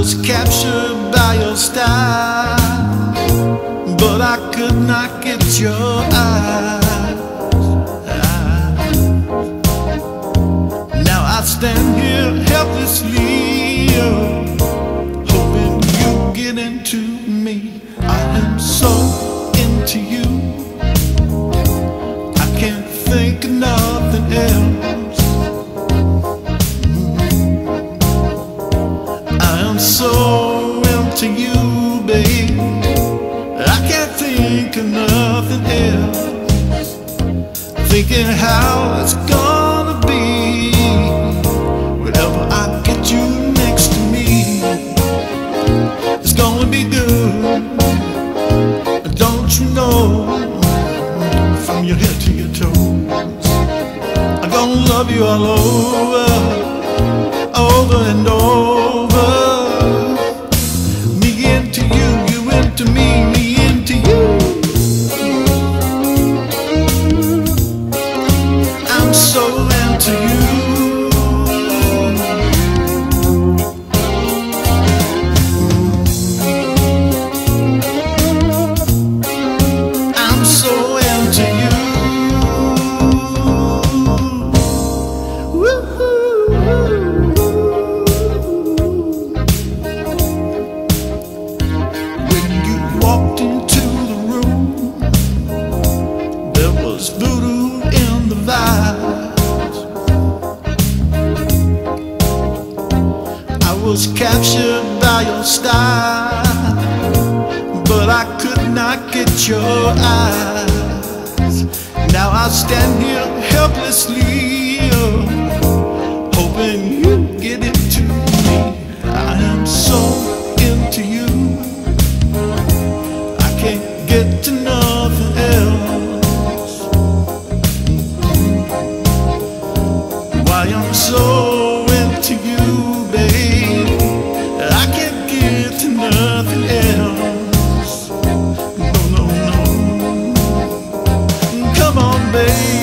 was captured by your style, but I could not get your eyes. Think of nothing else. Thinking how it's gonna be whenever I get you next to me. It's gonna be good. Don't you know? From your head to your toes. I'm gonna love you all over, over and over. Me into you, you into me, was captured by your style, but I could not get your eyes. Now I stand here baby